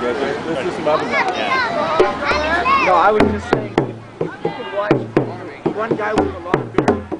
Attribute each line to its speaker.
Speaker 1: Yeah, let's, let's do some other ones.
Speaker 2: No, I was just saying, if you could watch one guy with a long beard